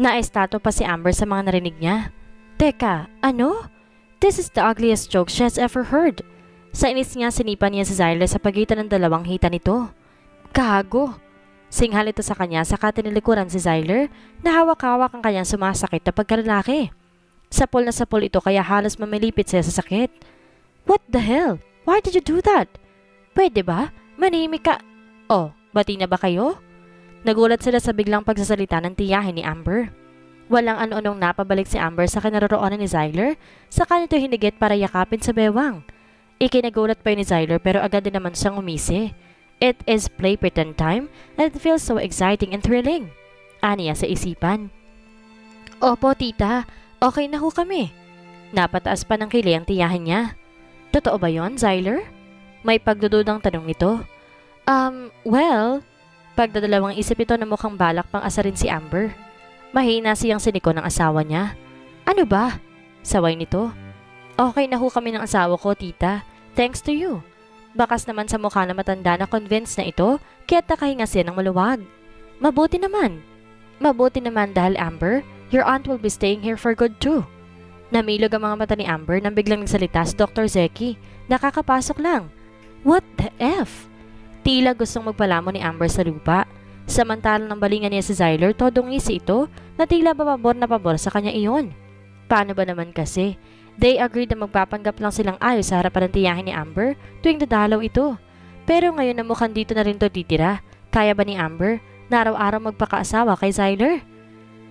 Naestato pa si Amber sa mga narinig niya. Teka, ano? This is the ugliest joke she has ever heard. Sa inis niya, sinipan niya si Zyler sa pagitan ng dalawang hita nito. Gago! Singhal ito sa kanya saka tinilikuran si Zyler na hawak-hawak ang kanyang sumasakit na pagkalalaki. Sapol na sapol ito kaya halos mamilipit siya sa sakit. What the hell? Why did you do that? Pwede ba? Manimik ka. Oh, bati na ba kayo? Nagulat sila sa biglang pagsasalita ng tiyahin ni Amber. Walang ano-anong napabalik si Amber sa kinaroroonan ni Zyler, saka nito hinigit para yakapin sa bewang. Ikinagulat pa ni Zyler pero agad din naman siyang umisi. It is play pretend time and it feels so exciting and thrilling. Aniya sa isipan. Opo, tita. Okay na ho kami. Napataas pa ng kili ang tiyahin niya. Totoo ba yon, Zyler? May pagdududang tanong ito. Um, well, Pagdadalawang isip ito na mukhang balak pang asarin si Amber. Mahina siyang siniko ng asawa niya. Ano ba? Saway nito. Okay na ho kami ng asawa ko, tita. Thanks to you. Bakas naman sa mukha na matanda na convinced na ito, kaya nakahinga siya ng maluwag. Mabuti naman. Mabuti naman dahil Amber, your aunt will be staying here for good too. Namilog ang mga mata ni Amber nang biglang nagsalita si Dr. Zeki. Nakakapasok lang. What the F? Tila gustong magpalamon ni Amber sa lupa. Samantalang ng balingan niya si Zyler, todong isi ito na tila pabor na pabor sa kanya iyon. Paano ba naman kasi? They agreed na magpapanggap lang silang ayos sa harapan ng tiyahin ni Amber tuwing dadalaw ito. Pero ngayon na mukhang dito na rin to titira. Kaya ba ni Amber na araw-araw magpakaasawa kay Zyler?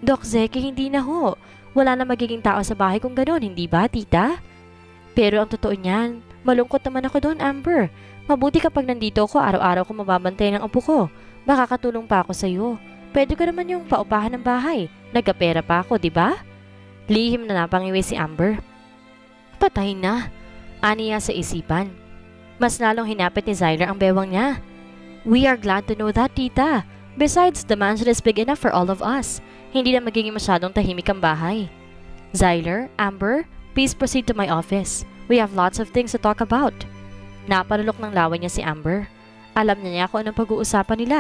Doc Zeki, hindi na ho. Wala na magiging tao sa bahay kung gano'n, hindi ba, tita? Pero ang totoo niyan, malungkot naman ako doon, Amber. Mabuti kapag nandito ako, araw-araw ko mababantay ng apo ko. Makakatulong pa ako sa iyo. Pwede ko naman yung paupahan ng bahay. Nagkapera pa ako, di ba? Lihim na napangiwi si Amber. Patay na. Aniya sa isipan. Mas lalong hinapit ni Zyler ang bewang niya. We are glad to know that, tita. Besides, the mansion is big enough for all of us. Hindi na magiging masyadong tahimik ang bahay. Zyler, Amber, please proceed to my office. We have lots of things to talk about. Napalulok ng laway niya si Amber. Alam niya niya kung anong pag-uusapan nila.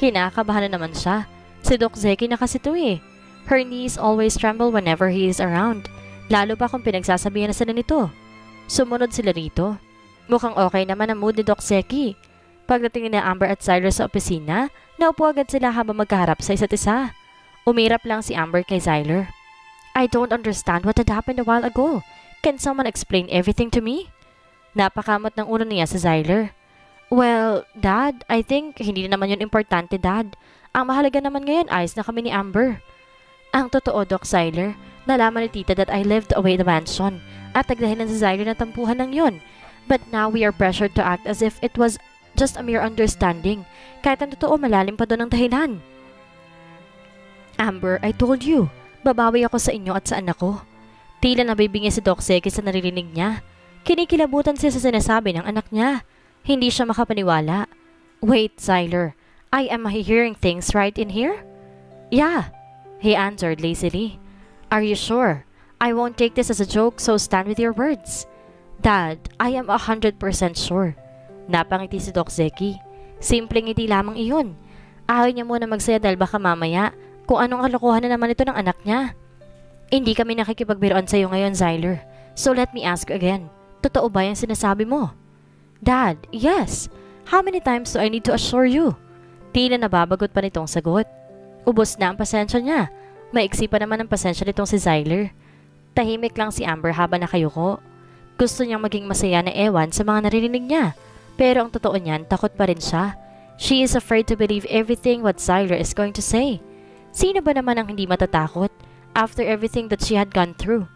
Kinakabahan na naman siya. Si Doc Zeki na kasi to eh. Her knees always tremble whenever he is around. Lalo pa kung pinagsasabihan na sila nito. Sumunod sila rito. Mukhang okay naman ang mood ni Doc Zeki. Pagdating ni Amber at Cyrus sa opisina, naupo agad sila habang magkaharap sa isa't isa. Umirap lang si Amber kay Zyler. I don't understand what had happened a while ago. Can someone explain everything to me? Napakamot ng ulo niya sa Zyler. Well, Dad, I think hindi naman yun importante, Dad. Ang mahalaga naman ngayon, ayos na kami ni Amber. Ang totoo, Doc Zyler, nalaman ni Tita that I lived away the mansion at nagdahilan si Zyler na tampuhan ng yon. But now we are pressured to act as if it was just a mere understanding. Kahit ang totoo, malalim pa doon ang dahilan. Amber, I told you, babawi ako sa inyo at sa anak ko. Tila nabibingi si Doc Seki sa naririnig niya. Kinikilabutan siya sa sinasabi ng anak niya. Hindi siya makapaniwala. Wait, Zyler. I am hearing things right in here? Yeah, he answered lazily. Are you sure? I won't take this as a joke, so stand with your words. Dad, I am a hundred percent sure. Napangiti si Doc Zeki. Simpleng ngiti lamang iyon. Ahoy niya muna magsaya dahil baka mamaya kung anong kalokohan na naman ito ng anak niya. Hindi kami nakikipagbiroan sa iyo ngayon, Zyler. So let me ask again. Totoo ba yung sinasabi mo? Dad, yes. How many times do I need to assure you? Tila nababagot pa nitong sagot. Ubos na ang pasensya niya. Maiksi pa naman ang pasensya nitong si Zyler. Tahimik lang si Amber habang nakayuko. Gusto niyang maging masaya na ewan sa mga naririnig niya. Pero ang totoo niyan, takot pa rin siya. She is afraid to believe everything what Zyler is going to say. Sino ba naman ang hindi matatakot after everything that she had gone through?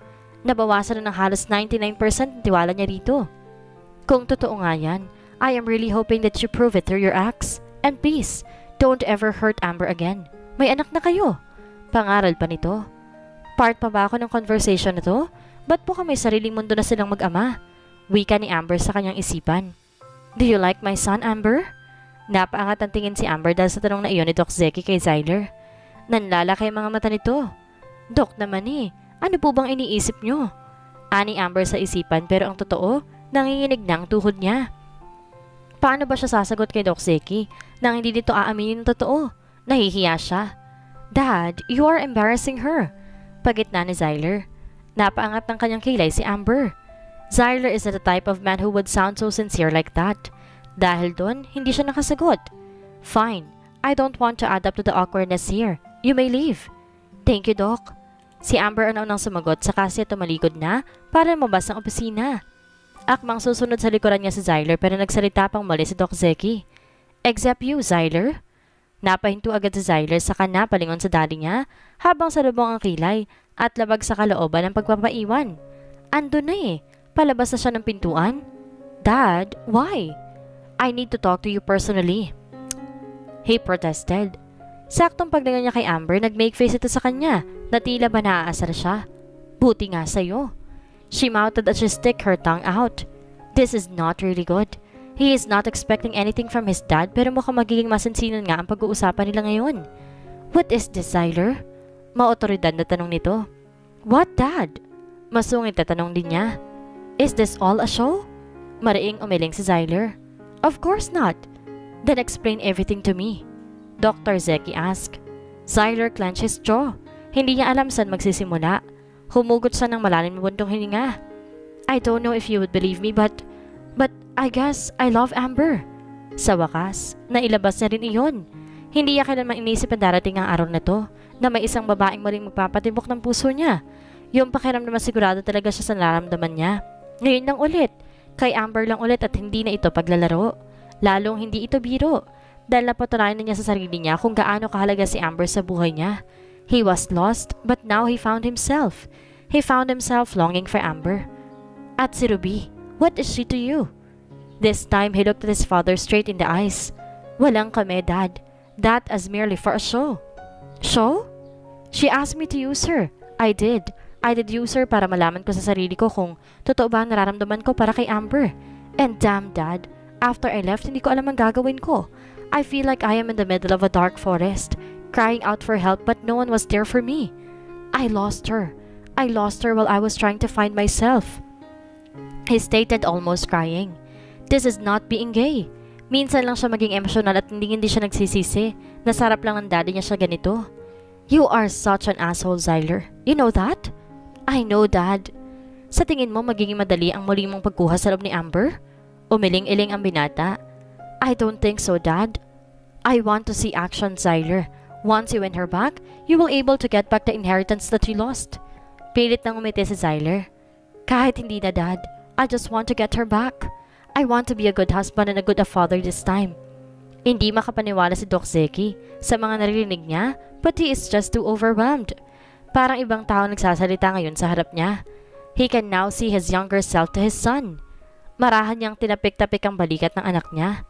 Nabawasan na ng halos 99% ng tiwala niya rito. Kung totoo nga yan, I am really hoping that you prove it through your acts. And please, don't ever hurt Amber again. May anak na kayo. Pangaral pa nito. Part pa ba ako ng conversation na to? Ba't po kami sariling mundo na silang mag-ama? Wika ni Amber sa kanyang isipan. Do you like my son, Amber? Napaangat ang tingin si Amber dahil sa tanong na iyon ni Doc Zeki kay Zyler. Nanlalaki ang mga mata nito. Doc naman eh, ano po bang iniisip nyo? Ani Amber sa isipan pero ang totoo, nanginginig na ang tuhod niya. Paano ba siya sasagot kay Doc Zeki nang hindi dito aaminin ng totoo? Nahihiya siya. Dad, you are embarrassing her. Pagitna ni Zyler. Napaangat ng kanyang kilay si Amber. Zyler is not the type of man who would sound so sincere like that. Dahil doon, hindi siya nakasagot. Fine, I don't want to add up to the awkwardness here. You may leave. Thank you, Doc. Si Amber ang unang sumagot saka siya tumalikod na para lumabas ng opisina. Akmang susunod sa likuran niya si Zyler pero nagsalita pang mali si Doc Zeki. Except you, Zyler. Napahinto agad si Zyler saka napalingon sa daddy niya habang sa lubong ang kilay at labag sa kalooban ng pagpapaiwan. Ando na eh, palabas na siya ng pintuan. Dad, why? I need to talk to you personally. He protested. Saktong paglingon niya kay Amber, nag-make face ito sa kanya na tila ba naaasar siya. Buti nga sa'yo. She mouthed as she stick her tongue out. This is not really good. He is not expecting anything from his dad pero mukhang magiging masinsinan nga ang pag-uusapan nila ngayon. What is this, Zyler? Maotoridad na tanong nito. What, Dad? Masungit na tanong din niya. Is this all a show? Mariing umiling si Zyler. Of course not. Then explain everything to me. Dr. Zeki asked. Zyler clenched his jaw. Hindi niya alam saan magsisimula. Humugot siya ng malalim na bundong hininga. I don't know if you would believe me but, but I guess I love Amber. Sa wakas, nailabas na rin iyon. Hindi niya kailanman inisip ang darating ang araw na to na may isang babaeng muling magpapatibok ng puso niya. Yung pakiramdam na sigurado talaga siya sa nararamdaman niya. Ngayon lang ulit, kay Amber lang ulit at hindi na ito paglalaro. Lalong hindi ito biro dahil napatunayan na niya sa sarili niya kung gaano kahalaga si Amber sa buhay niya. He was lost, but now he found himself. He found himself longing for Amber. At si Ruby, what is she to you? This time, he looked at his father straight in the eyes. Walang kami, Dad. That as merely for a show. Show? She asked me to use her. I did. I did use her para malaman ko sa sarili ko kung totoo ba nararamdaman ko para kay Amber. And damn, Dad, after I left, hindi ko alam ang gagawin ko. I feel like I am in the middle of a dark forest, crying out for help but no one was there for me. I lost her. I lost her while I was trying to find myself. He stated almost crying. This is not being gay. Minsan lang siya maging emotional at hindi hindi siya nagsisisi. Nasarap lang ng daddy niya siya ganito. You are such an asshole, Zyler. You know that? I know, Dad. Sa tingin mo magiging madali ang muli mong pagkuha sa loob ni Amber? Umiling-iling ang binata. I don't think so, Dad. I want to see action, Zyler. Once you win her back, you will able to get back the inheritance that you lost. Pilit nang umiti si Zyler. Kahit hindi na, Dad. I just want to get her back. I want to be a good husband and a good father this time. Hindi makapaniwala si Doc Zeki sa mga naririnig niya, but he is just too overwhelmed. Parang ibang tao nagsasalita ngayon sa harap niya. He can now see his younger self to his son. Marahan niyang tinapik-tapik ang balikat ng anak niya.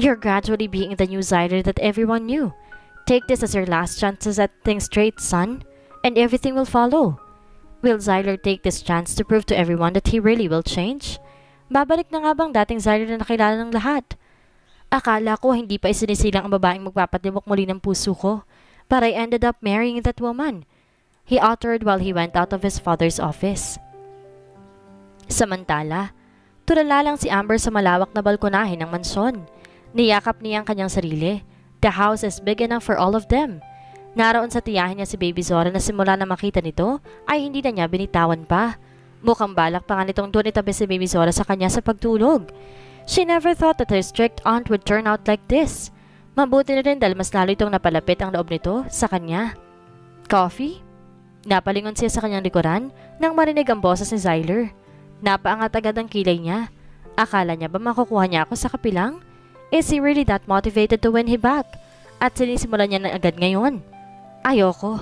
You're gradually being the new Zyler that everyone knew. Take this as your last chance to set things straight, son, and everything will follow. Will Zyler take this chance to prove to everyone that he really will change? Babalik na nga bang dating Zyler na nakilala ng lahat? Akala ko hindi pa isinisilang ang babaeng magpapatibok muli ng puso ko. But I ended up marrying that woman. He uttered while he went out of his father's office. Samantala, tulala lang si Amber sa malawak na balkonahe ng mansyon. Niyakap niya ang kanyang sarili. The house is big enough for all of them. Naroon sa tiyahin niya si Baby Zora na simula na makita nito ay hindi na niya binitawan pa. Mukhang balak pa nga nitong doon itabi si Baby Zora sa kanya sa pagtulog. She never thought that her strict aunt would turn out like this. Mabuti na rin dahil mas lalo itong napalapit ang loob nito sa kanya. Coffee? Napalingon siya sa kanyang likuran nang marinig ang boses ni Zyler. Napaangat agad ang kilay niya. Akala niya ba makukuha niya ako sa kapilang? Is he really that motivated to win him back? At sinisimulan niya na agad ngayon. Ayoko.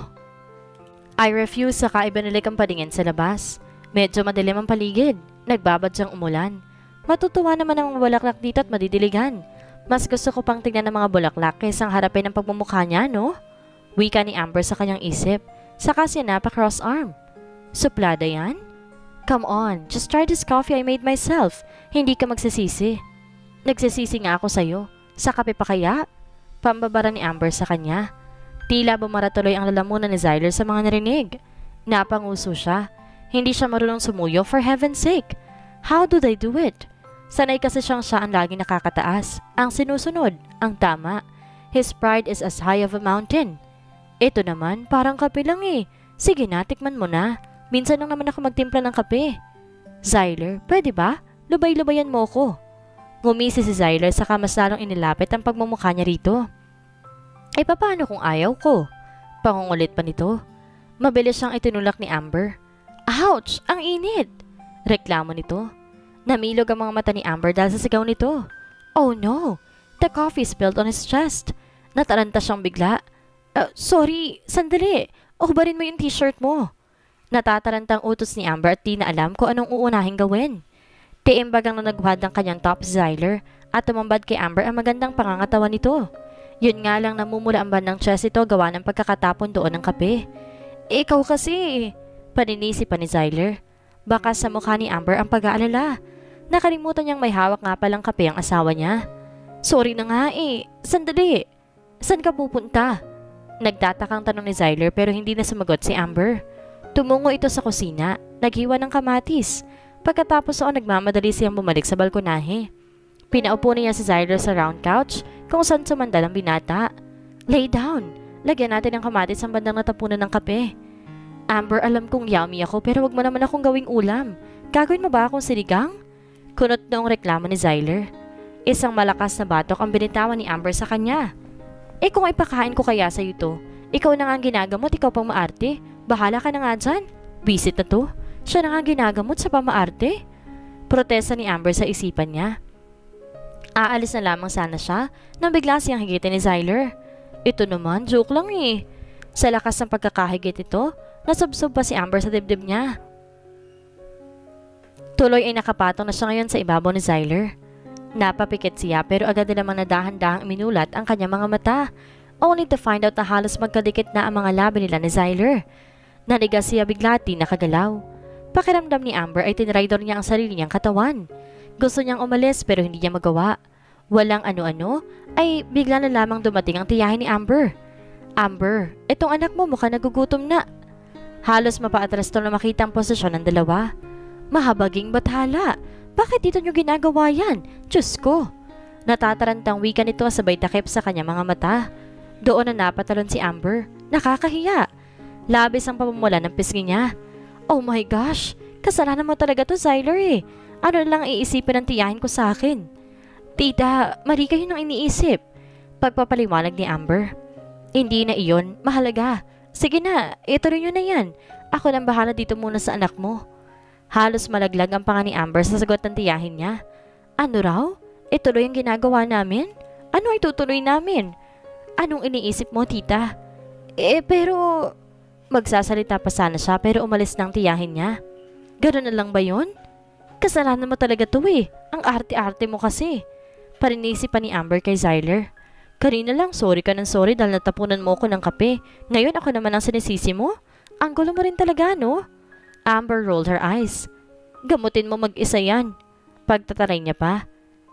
I refuse saka ibinalik ang paningin sa labas. Medyo madilim ang paligid. Nagbabad siyang umulan. Matutuwa naman ang bulaklak dito at madidiligan. Mas gusto ko pang tignan ng mga bulaklak kaysa harapin ang pagmumukha niya, no? Wika ni Amber sa kanyang isip. Saka sinapa cross arm. Suplada yan? Come on, just try this coffee I made myself. Hindi ka magsisisi. Nagsisisi nga ako sa'yo. Sa kape pa kaya? Pambabara ni Amber sa kanya. Tila bumara tuloy ang lalamunan ni Zyler sa mga narinig. Napanguso siya. Hindi siya marunong sumuyo for heaven's sake. How do they do it? Sanay kasi siyang siya ang laging nakakataas. Ang sinusunod, ang tama. His pride is as high of a mountain. Ito naman, parang kape lang eh. Sige na, tikman mo na. Minsan lang naman ako magtimpla ng kape. Zyler, pwede ba? Lubay-lubayan mo ko. Ngumisi si Zyler saka mas inilapit ang pagmumukha niya rito. Ay paano kung ayaw ko? Pangungulit pa nito. Mabilis siyang itinulak ni Amber. Ouch! Ang init! Reklamo nito. Namilog ang mga mata ni Amber dahil sa sigaw nito. Oh no! The coffee spilled on his chest. Nataranta siyang bigla. Uh, sorry, sandali. Uhubarin mo yung t-shirt mo. Natatarantang utos ni Amber at di na alam kung anong uunahin gawin. Tiimbagang na nagwad ang kanyang top Zyler at tumambad kay Amber ang magandang pangangatawan nito. Yun nga lang namumula ang bandang chest ito gawa ng pagkakatapon doon ng kape. Ikaw kasi, paninisi pa ni Zyler. Baka sa mukha ni Amber ang pag-aalala. Nakalimutan niyang may hawak nga palang kape ang asawa niya. Sorry na nga eh, sandali. Saan ka pupunta? Nagtatakang tanong ni Zyler pero hindi na sumagot si Amber. Tumungo ito sa kusina, naghiwa ng kamatis. Pagkatapos o nagmamadali siyang bumalik sa balkonahe. Pinaupo niya si Zyler sa round couch kung saan sumandal ang binata. Lay down. Lagyan natin ng kamatis ang bandang natapunan ng kape. Amber, alam kong yummy ako pero wag mo naman akong gawing ulam. Gagawin mo ba akong sinigang? Kunot noong reklamo ni Zyler. Isang malakas na batok ang binitawan ni Amber sa kanya. Eh kung ipakain ko kaya sa'yo to, ikaw na nga ang ginagamot, ikaw pang maarte. Bahala ka na nga dyan. Visit na to. Siya na nga ginagamot sa pamaarte. Protesta ni Amber sa isipan niya. Aalis na lamang sana siya nang bigla siyang higitin ni Zyler. Ito naman, joke lang eh. Sa lakas ng pagkakahigit ito, nasubsob pa si Amber sa dibdib niya. Tuloy ay nakapatong na siya ngayon sa ibabaw ni Zyler. Napapikit siya pero agad na namang nadahan-dahang minulat ang kanyang mga mata only to find out na halos magkadikit na ang mga labi nila ni Zyler. Nanigas siya bigla at nakagalaw. Pakiramdam ni Amber ay tinraidor niya ang sarili niyang katawan. Gusto niyang umalis pero hindi niya magawa. Walang ano-ano, ay bigla na lamang dumating ang tiyahin ni Amber. Amber, itong anak mo mukha nagugutom na. Halos mapaatras to na makita ang posisyon ng dalawa. Mahabaging bathala. Bakit dito nyo ginagawa yan? Diyos ko. Natatarantang wika nito sabay takip sa kanya mga mata. Doon na napatalon si Amber. Nakakahiya. Labis ang pamumula ng pisngi niya. Oh my gosh, kasalanan mo talaga to Zyler eh. Ano lang iisipin ng tiyahin ko sa akin? Tita, mali kayo nang iniisip. Pagpapaliwanag ni Amber. Hindi na iyon, mahalaga. Sige na, ituloy nyo na yan. Ako nang bahala dito muna sa anak mo. Halos malaglag ang panga ni Amber sa sagot ng tiyahin niya. Ano raw? Ituloy ang ginagawa namin? Ano itutuloy namin? Anong iniisip mo, tita? Eh, pero... Magsasalita pa sana siya pero umalis ng tiyahin niya. Ganun na lang ba yun? Kasalanan mo talaga to eh. Ang arte-arte mo kasi. Parinisi pa ni Amber kay Zyler. Karina lang, sorry ka ng sorry dahil natapunan mo ko ng kape. Ngayon ako naman ang sinisisi mo? Ang gulo mo rin talaga, no? Amber rolled her eyes. Gamutin mo mag-isa yan. Pagtataray niya pa.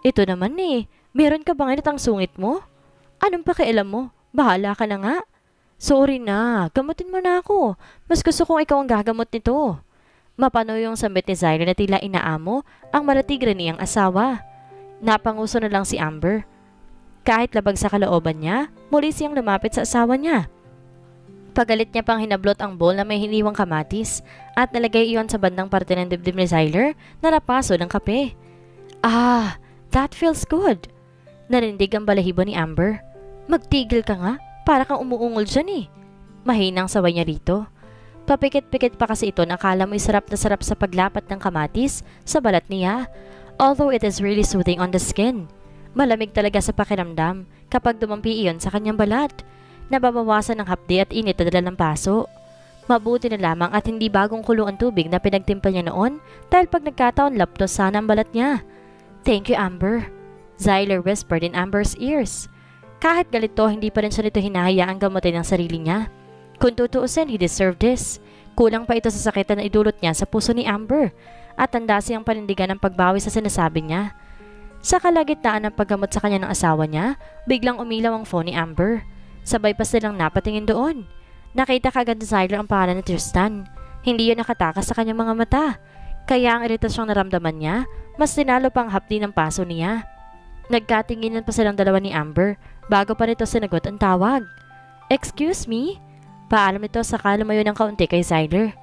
Ito naman eh, meron ka bang ang sungit mo? Anong pakialam mo? Bahala ka na nga. Sorry na, gamutin mo na ako. Mas gusto kong ikaw ang gagamot nito. Mapano yung sambit ni Zyler na tila inaamo ang malatigre niyang asawa. Napanguso na lang si Amber. Kahit labag sa kalooban niya, muli siyang lumapit sa asawa niya. Pagalit niya pang hinablot ang bowl na may hiniwang kamatis at nalagay iyon sa bandang parte ng dibdib ni Zyler na napaso ng kape. Ah, that feels good. Narindig ang balahibo ni Amber. Magtigil ka nga, para kang umuungol dyan eh. Mahinang saway niya rito. Papikit-pikit pa kasi ito na akala mo'y sarap na sarap sa paglapat ng kamatis sa balat niya although it is really soothing on the skin. Malamig talaga sa pakiramdam kapag dumampi iyon sa kanyang balat. Nababawasan ng hapdi at init na dala ng paso. Mabuti na lamang at hindi bagong kulo tubig na pinagtimpla niya noon dahil pag nagkataon laptos sana ang balat niya. Thank you, Amber. Zyler whispered in Amber's ears. Kahit galito, hindi pa rin siya nito hinahayaang gamutin ang sarili niya. Kung tutuusin, he deserved this. Kulang pa ito sa sakit na idulot niya sa puso ni Amber at tanda siyang panindigan ng pagbawi sa sinasabi niya. Sa kalagitnaan ng paggamot sa kanya ng asawa niya, biglang umilaw ang phone ni Amber. Sabay pa silang napatingin doon. Nakita kagad ni Zyler ang pangalan ni Tristan. Hindi yun nakatakas sa kanyang mga mata. Kaya ang iritasyong naramdaman niya, mas tinalo pang hapdi ng paso niya. Nagkatinginan pa silang dalawa ni Amber bago pa nito sinagot ang tawag. Excuse me? Paalam nito saka lumayo ng kaunti kay Zyler.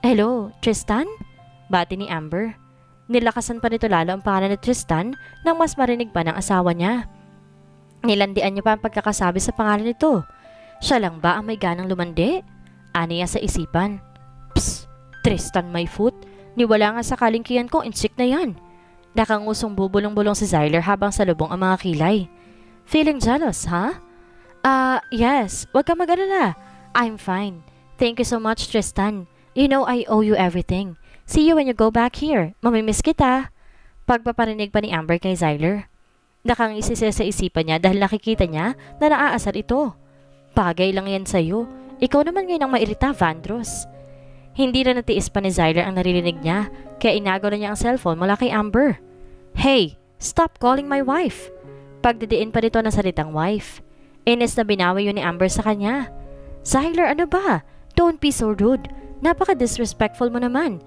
Hello, Tristan? Bati ni Amber. Nilakasan pa nito lalo ang pangalan ni Tristan nang mas marinig pa ng asawa niya. Nilandian niya pa ang pagkakasabi sa pangalan nito. Siya lang ba ang may ganang lumandi? Aniya sa isipan. Psst, Tristan my foot. Niwala nga sa kalingkiyan ko, insik na yan. Nakangusong bubulong-bulong si Zyler habang salubong ang mga kilay. Feeling jealous, ha? Huh? Ah, uh, yes. Huwag ka mag-alala. I'm fine. Thank you so much, Tristan. You know I owe you everything. See you when you go back here. Mamimiss kita. Pagpaparinig pa ni Amber kay Zyler. Nakangisi siya sa isipan niya dahil nakikita niya na naaasar ito. Bagay lang yan sa'yo. Ikaw naman ngayon ang mairita, Vandros. Hindi na natiis pa ni Zyler ang naririnig niya, kaya inagaw na niya ang cellphone mula kay Amber. Hey, stop calling my wife. Pagdidiin pa nito ng salitang wife. Ines na binawi yun ni Amber sa kanya. Zyler, ano ba? Don't be so rude. Napaka-disrespectful mo naman.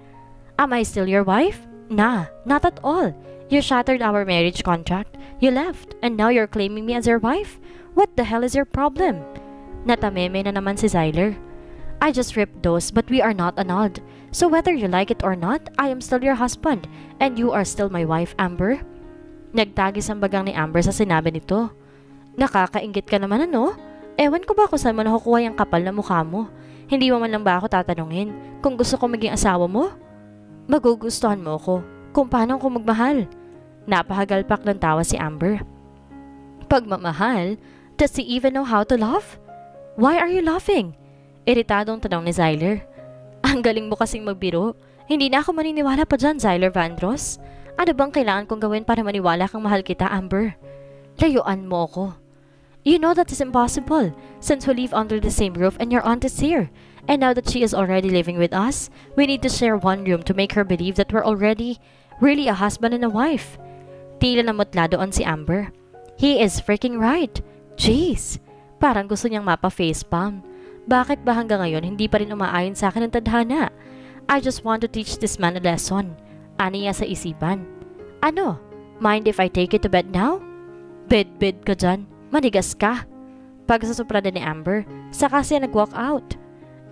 Am I still your wife? Nah, not at all. You shattered our marriage contract. You left, and now you're claiming me as your wife? What the hell is your problem? Natameme na naman si Zyler. I just ripped those, but we are not annulled. So whether you like it or not, I am still your husband, and you are still my wife, Amber. Nagtagis ang bagang ni Amber sa sinabi nito. Nakakaingit ka naman ano? Ewan ko ba kung saan mo nakukuha yung kapal na mukha mo? Hindi mo man lang ba ako tatanungin kung gusto ko maging asawa mo? Magugustuhan mo ko kung paano ko magmahal. Napahagalpak ng tawa si Amber. Pagmamahal? Does he even know how to love? Why are you laughing? Iritadong tanong ni Zyler. Ang galing mo kasing magbiro. Hindi na ako maniniwala pa dyan, Zyler Vandross. Ano bang kailangan kong gawin para maniwala kang mahal kita, Amber? Layuan mo ako. You know that is impossible since we live under the same roof and your aunt is here. And now that she is already living with us, we need to share one room to make her believe that we're already really a husband and a wife. Tila namutla doon si Amber. He is freaking right. Jeez, parang gusto niyang mapa-facepalm. Bakit ba hanggang ngayon hindi pa rin umaayon sa akin ang tadhana? I just want to teach this man a lesson. Aniya sa isipan. Ano? Mind if I take you to bed now? Bed-bed ka dyan. Manigas ka. Pagsusupra ni Amber, saka siya nag-walk out.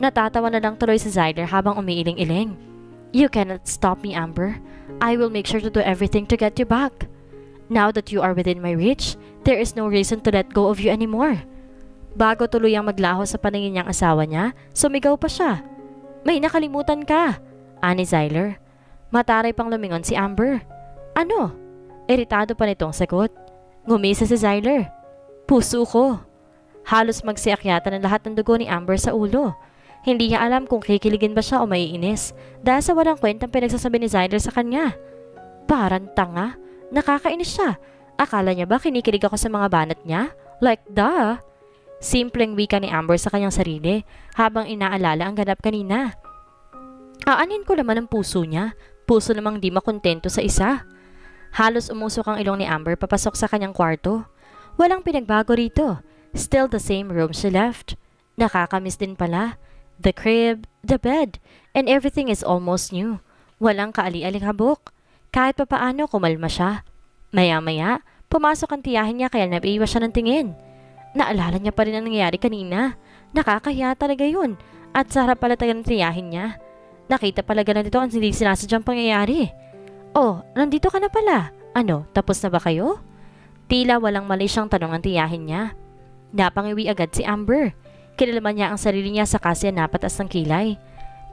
Natatawa na lang tuloy si Zyler habang umiiling-iling. You cannot stop me, Amber. I will make sure to do everything to get you back. Now that you are within my reach, there is no reason to let go of you anymore. Bago tuluyang maglaho sa paningin niyang asawa niya, sumigaw pa siya. May nakalimutan ka, ani Zyler. Mataray pang lumingon si Amber. Ano? Iritado pa nitong sagot. Ngumisa si Zyler. Puso ko. Halos magsiyak yata ng lahat ng dugo ni Amber sa ulo. Hindi niya alam kung kikiligin ba siya o maiinis dahil sa walang kwentang pinagsasabi ni Zyler sa kanya. Parang tanga. Nakakainis siya. Akala niya ba kinikilig ako sa mga banat niya? Like duh. Simpleng wika ni Amber sa kanyang sarili habang inaalala ang ganap kanina. Aanin ko naman ang puso niya. Puso namang di makontento sa isa. Halos umusok ang ilong ni Amber papasok sa kanyang kwarto. Walang pinagbago rito. Still the same room she left. Nakakamiss din pala. The crib, the bed, and everything is almost new. Walang kaali-alikabok. Kahit pa paano kumalma siya. Maya-maya, pumasok ang tiyahin niya kaya nabaiwas siya ng tingin. Naalala niya pa rin ang nangyayari kanina. Nakakahiya talaga yun. At sa harap pala taga ng tiyahin niya. Nakita pala ganun dito ang hindi sinasadyang pangyayari. Oh, nandito ka na pala. Ano, tapos na ba kayo? Tila walang mali siyang tanong ang tiyahin niya. Napangiwi agad si Amber. Kinalaman niya ang sarili niya sa kasi napatas ng kilay.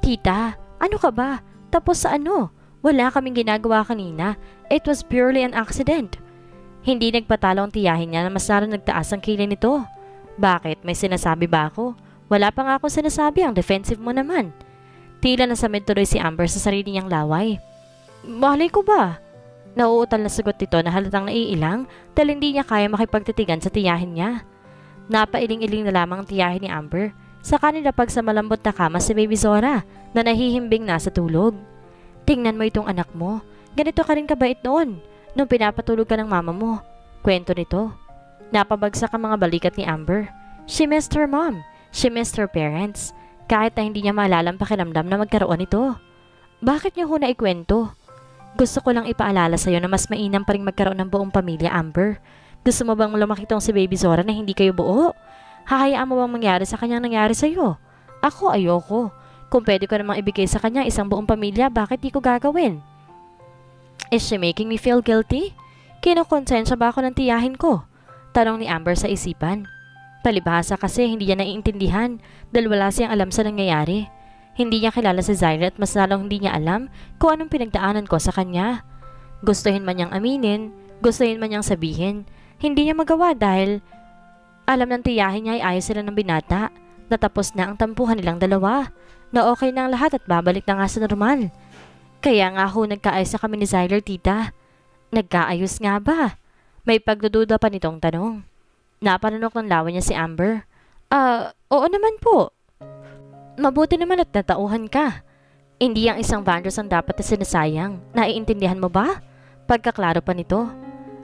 Tita, ano ka ba? Tapos sa ano? Wala kaming ginagawa kanina. It was purely an accident. Hindi nagpatalo ang tiyahin niya na mas nagtaas ang kilay nito. Bakit? May sinasabi ba ako? Wala pa nga ako sinasabi, ang defensive mo naman. Tila nasamid tuloy si Amber sa sarili niyang laway. Malay ko ba? Nauutal na sagot nito na halatang naiilang dahil hindi niya kaya makipagtitigan sa tiyahin niya. Napailing-iling na lamang ang tiyahin ni Amber sa kanila pag sa malambot na kama si Baby Zora na nahihimbing nasa tulog. Tingnan mo itong anak mo. Ganito ka rin kabait noon nung pinapatulog ka ng mama mo. Kwento nito. Napabagsak ang mga balikat ni Amber. She missed her mom. She missed her parents. Kahit na hindi niya maalala ang pakiramdam na magkaroon ito. Bakit niyo ho na ikwento? Gusto ko lang ipaalala sa'yo na mas mainam pa rin magkaroon ng buong pamilya, Amber. Gusto mo bang lumaki tong si Baby Zora na hindi kayo buo? Hahayaan mo bang mangyari sa kanyang nangyari sa'yo? Ako ayoko. Kung pwede ko namang ibigay sa kanya isang buong pamilya, bakit di ko gagawin? Is she making me feel guilty? Kinukonsensya ba ako ng tiyahin ko? Tanong ni Amber sa isipan. Palibhasa kasi hindi niya naiintindihan dahil wala siyang alam sa nangyayari. Hindi niya kilala si Zyra at mas lalong hindi niya alam kung anong pinagdaanan ko sa kanya. Gustuhin man niyang aminin, gustuhin man niyang sabihin, hindi niya magawa dahil alam ng tiyahin niya ay ayos sila ng binata. Natapos na ang tampuhan nilang dalawa. Na okay na ang lahat at babalik na nga sa normal. Kaya nga ho nagkaayos na kami ni Zyler, tita. Nagkaayos nga ba? May pagdududa pa nitong tanong. Napanunok ng lawa niya si Amber. Ah, uh, oo naman po. Mabuti naman at natauhan ka. Hindi ang isang Vandross ang dapat na sinasayang. Naiintindihan mo ba? Pagkaklaro pa nito.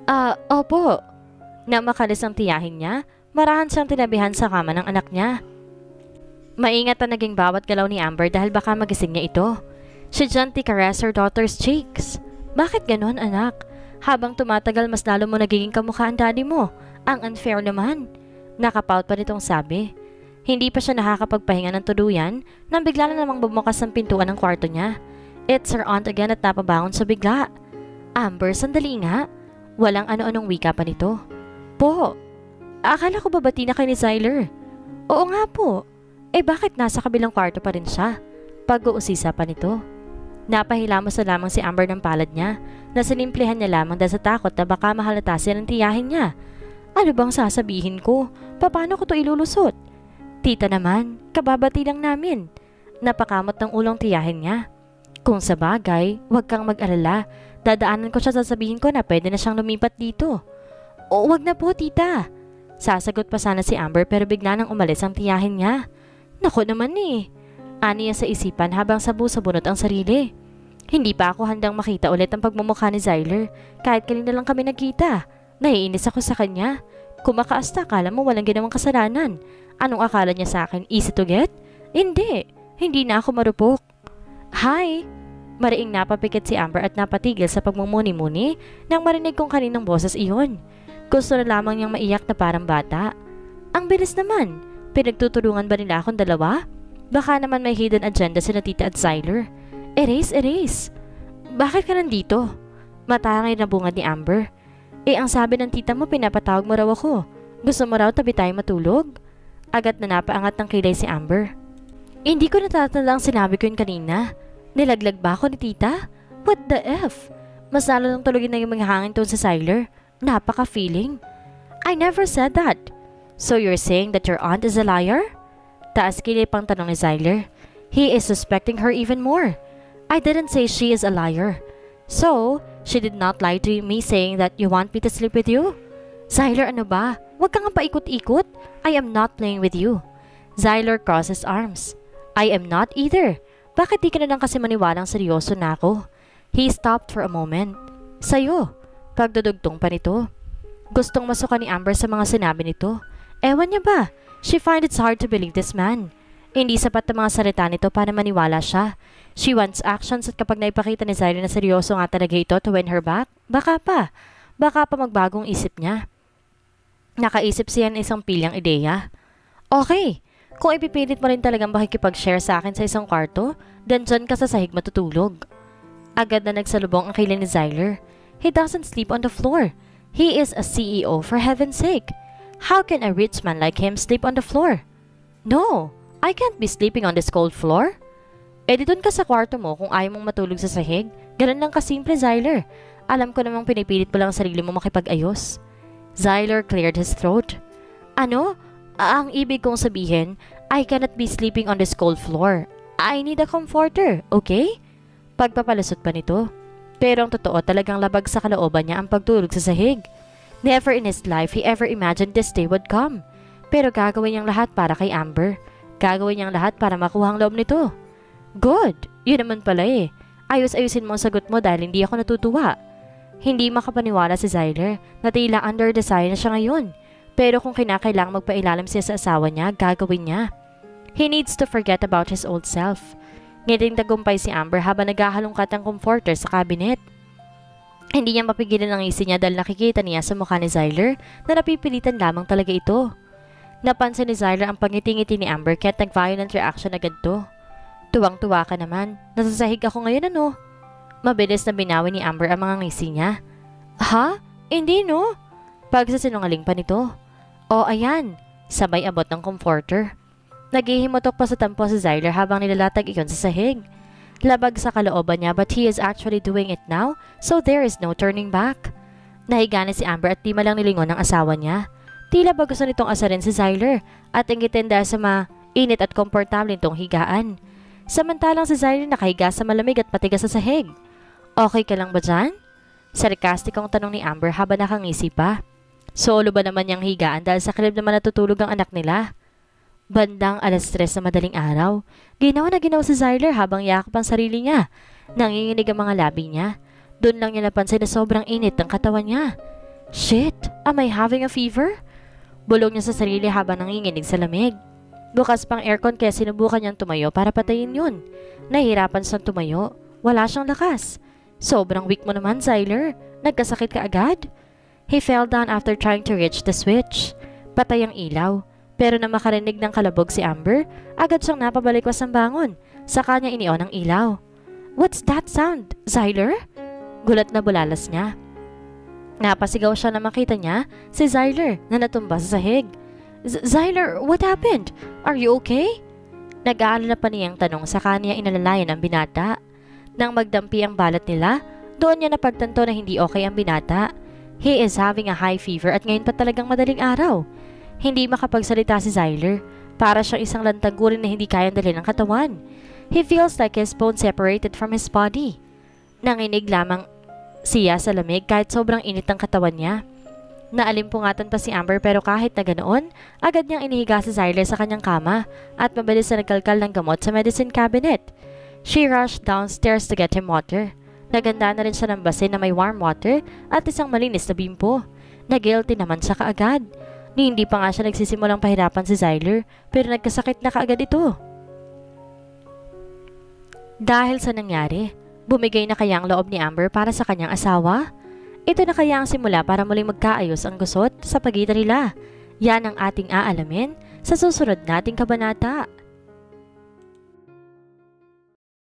Ah, uh, opo. Na makalis ang tiyahin niya, marahan siyang tinabihan sa kama ng anak niya. Maingat ang naging bawat galaw ni Amber dahil baka magising niya ito. She gently caressed her daughter's cheeks. Bakit ganon anak? Habang tumatagal mas lalo mo nagiging kamukha ang daddy mo. Ang unfair naman. Nakapout pa nitong sabi. Hindi pa siya nakakapagpahinga ng tuluyan nang bigla na namang bumukas ang pintuan ng kwarto niya. It's her aunt again at napabangon sa bigla. Amber, sandali nga. Walang ano-anong wika pa nito. Po, akala ko babati na kay ni Zyler. Oo nga po. Eh bakit nasa kabilang kwarto pa rin siya? Pag-uusisa pa nito. Napahilamos na lamang si Amber ng palad niya na sinimplihan niya lamang dahil sa takot na baka mahalata siya ng tiyahin niya. Ano bang sasabihin ko? Paano ko to ilulusot? Tita naman, kababati lang namin. Napakamot ng ulong tiyahin niya. Kung sa bagay, huwag kang mag-alala. Dadaanan ko siya sasabihin ko na pwede na siyang lumipat dito. O wag na po tita. Sasagot pa sana si Amber pero bigla nang umalis ang tiyahin niya. Nako naman eh. Aniya sa isipan habang sabu-sabunot ang sarili. Hindi pa ako handang makita ulit ang pagmumukha ni Zyler kahit kanina lang kami nagkita. Naiinis ako sa kanya. Kumakaasta akala mo walang ginawang kasalanan. Anong akala niya sa akin? Easy to get? Hindi. Hindi na ako marupok. Hi! Mariing napapikit si Amber at napatigil sa pagmumuni-muni nang marinig kong kaninang boses iyon. Gusto na lamang niyang maiyak na parang bata. Ang bilis naman. Pinagtutulungan ba nila akong dalawa? Baka naman may hidden agenda si Tita at Zyler. Erase, erase. Bakit ka nandito? Matangay na bunga ni Amber. Eh ang sabi ng tita mo pinapatawag mo raw ako. Gusto mo raw tabi tayo matulog? Agat na napaangat ng kilay si Amber. Eh, hindi ko natatandang sinabi ko yun kanina. Nilaglag ba ako ni tita? What the F? Mas lalo nang tulogin na yung mga hangin doon sa Zyler. Napaka-feeling. I never said that. So you're saying that your aunt is a liar? Taas kilay pang tanong ni Zyler. He is suspecting her even more. I didn't say she is a liar. So, she did not lie to me saying that you want me to sleep with you? Zyler, ano ba? Huwag ka nga paikot-ikot. I am not playing with you. Zyler crosses arms. I am not either. Bakit di ka na lang kasi maniwalang seryoso na ako? He stopped for a moment. Sa'yo. Pagdudugtong pa nito. Gustong masuka ni Amber sa mga sinabi nito. Ewan niya ba? She find it's hard to believe this man. Hindi sapat ang mga salita nito para maniwala siya. She wants actions at kapag naipakita ni Zyra na seryoso nga talaga ito to win her back, baka pa. Baka pa magbagong isip niya. Nakaisip siya ng isang pilyang ideya. Okay, kung ipipilit mo rin talagang makikipag-share sa akin sa isang kwarto, then dyan ka sa sahig matutulog. Agad na nagsalubong ang kilay ni Zyler. He doesn't sleep on the floor. He is a CEO for heaven's sake. How can a rich man like him sleep on the floor? No, I can't be sleeping on this cold floor. Eh di ka sa kwarto mo kung ayaw mong matulog sa sahig. Ganun lang kasimple, Zyler. Alam ko namang pinipilit mo lang ang sarili mo makipag-ayos. Zyler cleared his throat. Ano? Ang ibig kong sabihin, I cannot be sleeping on this cold floor. I need a comforter, okay? Pagpapalusot pa nito. Pero ang totoo talagang labag sa kalooban niya ang pagtulog sa sahig. Never in his life he ever imagined this day would come. Pero gagawin niyang lahat para kay Amber. Gagawin niyang lahat para makuha ang loob nito. Good! Yun naman pala eh. Ayos-ayusin mo ang sagot mo dahil hindi ako natutuwa. Hindi makapaniwala si Zyler na tila under desire na siya ngayon. Pero kung kinakailangang magpailalim siya sa asawa niya, gagawin niya. He needs to forget about his old self. Ngiting tagumpay si Amber habang naghahalongkat ang comforter sa cabinet. Hindi niya mapigilan ang isi niya dahil nakikita niya sa mukha ni Zyler na napipilitan lamang talaga ito. Napansin ni Zyler ang pangiti-ngiti ni Amber kaya't nag-violent reaction agad to. Tuwang-tuwa ka naman. Nasasahig ako ngayon ano? Mabilis na binawi ni Amber ang mga ngisi niya. Ha? Hindi no? Pagsasinungaling pa nito. O ayan, sabay abot ng comforter. Naghihimotok pa sa tampo si Zyler habang nilalatag iyon sa sahig. Labag sa kalooban niya but he is actually doing it now so there is no turning back. Nahiga na si Amber at di malang nilingon ng asawa niya. Tila ba gusto nitong asarin si Zyler at ingitin dahil sa mainit at komportable nitong higaan. Samantalang si Zyler nakahiga sa malamig at matigas sa sahig. Okay ka lang ba dyan? Sarkastikong tanong ni Amber habang nakangisi pa. Solo ba naman niyang higaan dahil sa krib naman natutulog ang anak nila? Bandang alas tres na madaling araw, ginawa na ginawa si Zyler habang yakap ang sarili niya. Nanginginig ang mga labi niya. Doon lang niya napansin na sobrang init ng katawan niya. Shit, am I having a fever? Bulong niya sa sarili habang nanginginig sa lamig. Bukas pang aircon kaya sinubukan niyang tumayo para patayin yun. Nahihirapan siyang tumayo. Wala siyang lakas. Sobrang weak mo naman, Zyler. Nagkasakit ka agad? He fell down after trying to reach the switch. Patay ang ilaw. Pero na makarinig ng kalabog si Amber, agad siyang napabalikwas ng bangon. Sa kanya inion ang ilaw. What's that sound? Zyler? Gulat na bulalas niya. Napasigaw siya na makita niya si Zyler na natumba sa sahig. Zyler, what happened? Are you okay? Nag-aalala pa niyang tanong sa kanya inalalayan ang binata. Nang magdampi ang balat nila, doon niya napagtanto na hindi okay ang binata. He is having a high fever at ngayon pa talagang madaling araw. Hindi makapagsalita si Zyler. Para siyang isang lantagurin na hindi kayang dalhin ng katawan. He feels like his bone separated from his body. Nanginig lamang siya sa lamig kahit sobrang init ang katawan niya. Naalimpungatan pa si Amber pero kahit na ganoon, agad niyang inihiga si Zyler sa kanyang kama at mabilis na nagkalkal ng gamot sa medicine cabinet. She rushed downstairs to get him water. Naganda na rin siya ng basin na may warm water at isang malinis na bimpo. Nag-guilty naman siya kaagad. Ni hindi pa nga siya nagsisimulang pahirapan si Zyler pero nagkasakit na kaagad ito. Dahil sa nangyari, bumigay na kaya ang loob ni Amber para sa kanyang asawa? Ito na kaya ang simula para muling magkaayos ang gusot sa pagitan nila. Yan ang ating aalamin sa susunod nating kabanata.